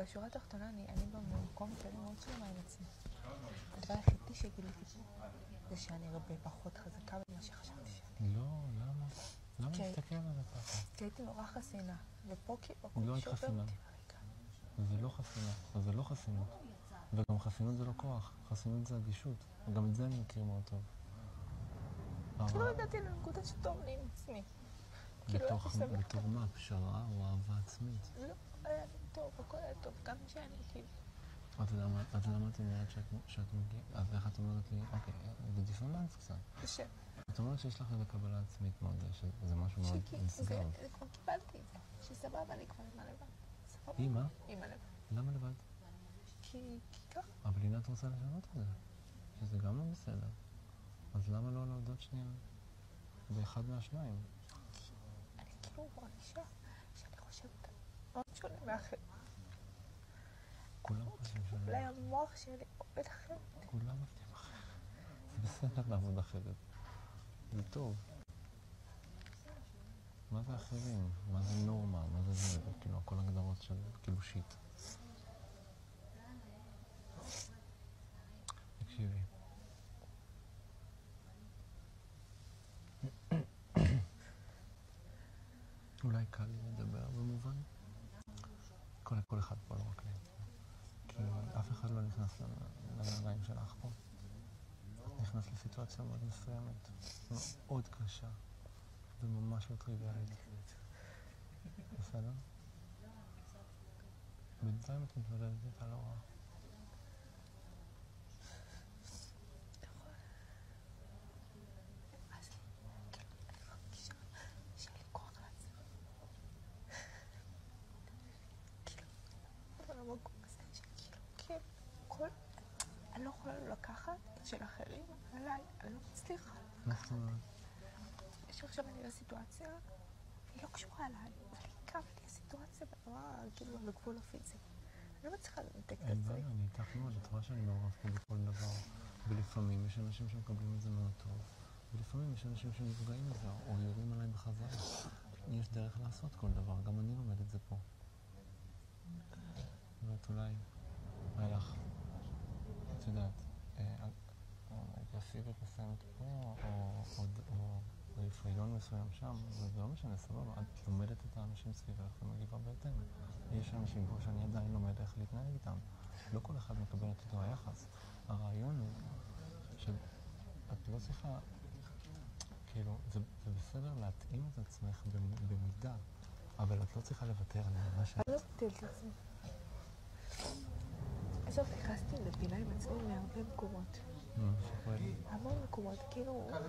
אבל בשורה התחתונה, אני אני במקום שלי מאוד שלמה עם עצמי. הדבר היחידי שגיליתי זה שאני הרבה פחות חזקה ממה שחשבתי שאני. לא, למה? למה להסתכל על זה ככה? כי הייתי נורא חסינה, ופה כאילו, לא היית חסינה. זה לא חסינות, אז זה לא חסינות. וגם חסינות זה לא כוח, חסינות זה אדישות. וגם את זה אני מכיר מאוד טוב. כאילו הרע- הגעתי לנקודה שטוב לי עם עצמי. כאילו, בתוך, מה? פשרה או אהבה עצמית? לא, היה לי טוב, הכל היה שאני כאילו. את יודעת מה- את אומרת שאת, מגיעה? אז איך את אומרת לי, אוקיי, זה דיסוננס קצת. ש- את אומרת שיש לך איזה קבלה עצמית מאוד, שזה משהו מאוד. זה כבר קיבלתי את זה. שסבבה, אני כבר אימא לבד. סבבה. אימא? אימא לבד. למה לבד? כי כי ככה. אבל הנה את רוצה לשנות את זה, שזה גם לא בסדר. אז למה לא להודות שנייה באחד מהשניים? אני כאילו מרגישה שאני חושבת מאוד שונה מאחרים. אולי המוח שלי עובד אחרת. כולם עובדים אחרת. זה בסדר לעבוד אחרת. זה טוב. מה זה אחרים? מה זה נורמה? מה זה זה? כאילו, הכל הגדרות של כאילו שיט. תקשיבי. אולי קל לי לדבר במובן. כל, כל אחד פה, לא רק לי. אף אחד לא נכנס לנעליים שלך פה. את נכנסת לסיטואציה מאוד מסוימת, מאוד קשה, וממש לא טריוויאלית. בסדר? בינתיים את מתמודדת איתה לא רע. אז כאילו, אני מרגישה שאין לי כוח לעצמי. כאילו, אבל המקום הזה שכאילו, כאילו, כל... אני לא יכולה לקחת את של אחרים עליי, אני לא מצליחה. מה זאת אומרת? שעכשיו אני בסיטואציה, היא לא קשורה אליי, אבל היא קמה לי הסיטואציה ברמה, כאילו, על הגבול הפיזי. אני לא מצליחה לנתק את אין עצמי. בעיה, אני איתך מאוד, את רואה שאני מעורב פה בכל דבר. ולפעמים יש אנשים שמקבלים את זה מאוד טוב, ולפעמים יש אנשים שנפגעים מזה, או יורים עליי בחזרה. יש דרך לעשות כל דבר, גם אני לומד את זה פה. ואת אולי, היה לך, את יודעת, אה, אה, אגרסיביות מסוימת פה, או, רפיון מסוים שם, זה לא משנה, סבבה, את לומדת את האנשים סביבך ומגיבה בהתאם. יש אנשים פה שאני עדיין לומד איך להתנהג איתם. לא כל אחד מקבל את אותו היחס. הרעיון הוא שאת לא צריכה, כאילו, זה, זה בסדר להתאים את עצמך במ- במידה, אבל את לא צריכה לוותר על מה שאת... אני לא את. עזוב, נכנסתי לפינה עם עצמי מהרבה מקומות. מה שקורה לי. המון מקומות, כאילו, גם